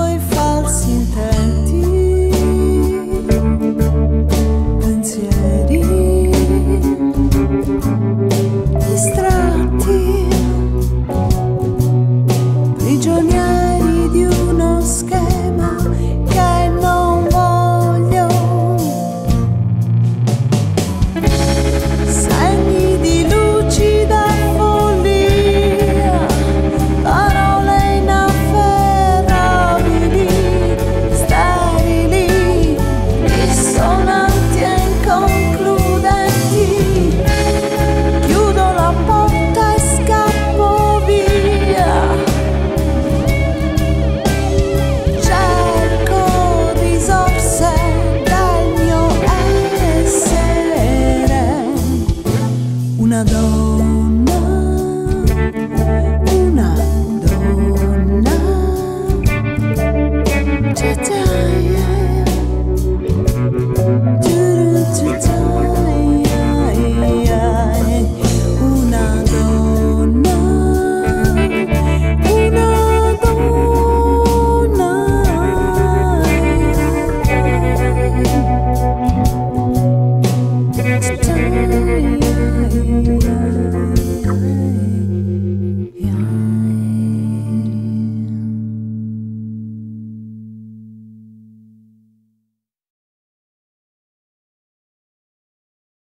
Life.